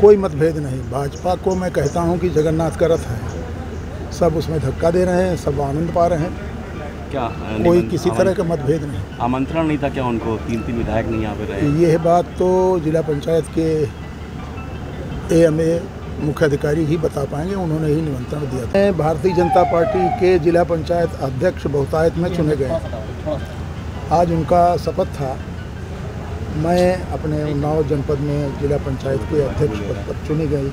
कोई मतभेद नहीं। भाजपा को मैं कहता हूँ कि जगन्नाथ का रथ है। सब उसमें धक्का दे रहे हैं सब आनंद पा रहे हैं। क्या कोई किसी तरह का मतभेद नहीं। आमंत्रण नहीं था क्या उनको? तीन तीन विधायक नहीं यहाँ पे रहे? यह बात तो जिला पंचायत के ए एम ए मुख्य अधिकारी ही बता पाएँगे उन्होंने ही निमंत्रण दिया था। भारतीय जनता पार्टी के जिला पंचायत अध्यक्ष बहुतायत में चुने गए। आज उनका शपथ था। मैं अपने उन्नाव जनपद में जिला पंचायत के अध्यक्ष पद पर चुनी गई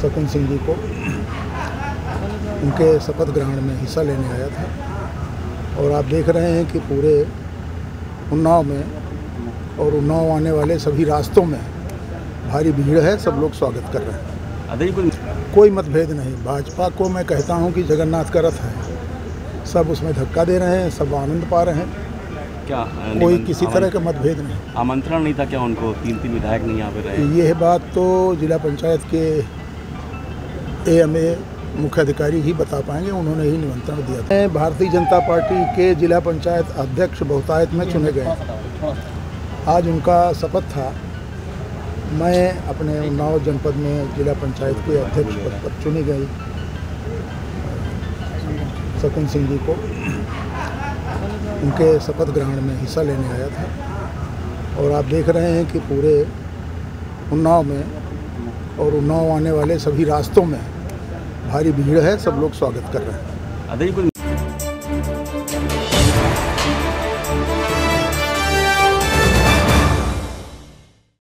सकुन सिंह जी को। उनके शपथ ग्रहण में हिस्सा लेने आया था। और आप देख रहे हैं कि पूरे उन्नाव में और उन्नाव आने वाले सभी रास्तों में भारी भीड़ है। सब लोग स्वागत कर रहे हैं। कोई मतभेद नहीं। भाजपा को मैं कहता हूँ कि जगन्नाथ का रथ है। सब उसमें धक्का दे रहे हैं। सब आनंद पा रहे हैं। क्या कोई किसी तरह का मतभेद नहीं। आमंत्रण नहीं था क्या उनको? तीन तीन विधायक नहीं यहाँ पे रहे? यह बात तो जिला पंचायत के ए एम ए मुख्य अधिकारी ही बता पाएँगे उन्होंने ही निमंत्रण दिया था। भारतीय जनता पार्टी के जिला पंचायत अध्यक्ष बहुतायत में चुने गए। आज उनका शपथ था। मैं अपने उन्नाव जनपद में जिला पंचायत के अध्यक्ष पद पर चुनी गई। सकुन सिंह जी को। उनके शपथ ग्रहण में हिस्सा लेने आया था। और आप देख रहे हैं कि पूरे उन्नाव में और उन्नाव आने वाले सभी रास्तों में भारी भीड़ है, सब लोग स्वागत कर रहे हैं।